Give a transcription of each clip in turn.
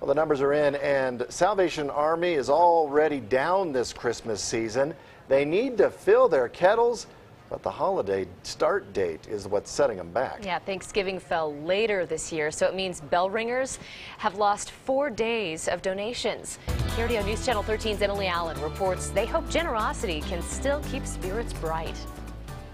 Well, the numbers are in, and Salvation Army is already down this Christmas season. They need to fill their kettles, but the holiday start date is what's setting them back. Yeah, Thanksgiving fell later this year, so it means bell ringers have lost four days of donations. KRDO News Channel 13's Emily Allen reports they hope generosity can still keep spirits bright.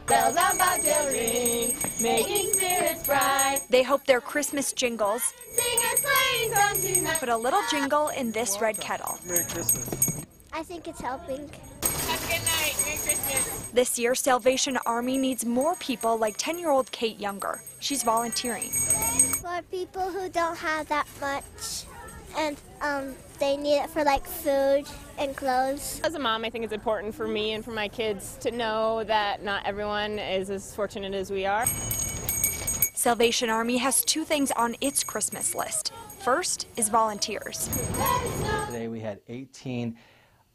Bells are about to ring, making spirits bright. They hope their Christmas jingles Sing a sleighing song tonight. put a little jingle in this red kettle. Merry Christmas. I think it's helping. Have a good night. Merry Christmas. This year, Salvation Army needs more people like 10 year old Kate Younger. She's volunteering. For people who don't have that much and um, they need it for like food and clothes. As a mom, I think it's important for me and for my kids to know that not everyone is as fortunate as we are. Salvation Army has two things on its Christmas list. First is volunteers. Today we had 18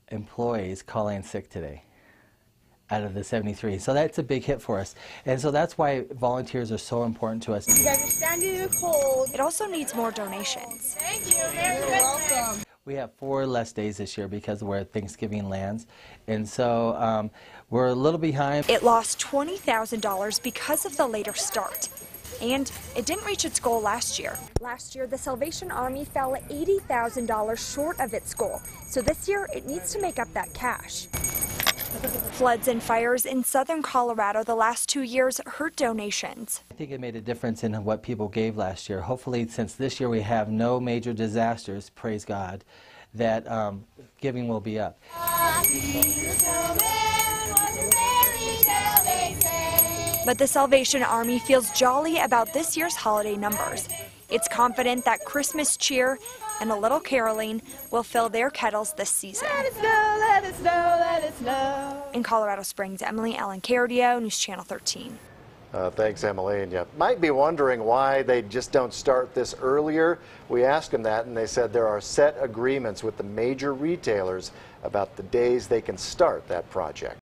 employees call in sick today out of the 73. So that's a big hit for us. And so that's why volunteers are so important to us. You guys are standing in the cold. It also needs more donations. Thank you. Merry Christmas. We have four less days this year because of where Thanksgiving lands. And so um, we're a little behind. It lost $20,000 because of the later start. And it didn't reach its goal last year. Last year, the Salvation Army fell $80,000 short of its goal. So this year, it needs to make up that cash. Floods and fires in southern Colorado the last two years hurt donations. I think it made a difference in what people gave last year. Hopefully, since this year we have no major disasters, praise God, that um, giving will be up. But the Salvation Army feels jolly about this year's holiday numbers. It's confident that Christmas cheer and a little caroling will fill their kettles this season. Let us know, let us know, let us know. In Colorado Springs, Emily Allen KRDO, News Channel 13. Uh, thanks, Emily. And you might be wondering why they just don't start this earlier. We asked them that, and they said there are set agreements with the major retailers about the days they can start that project.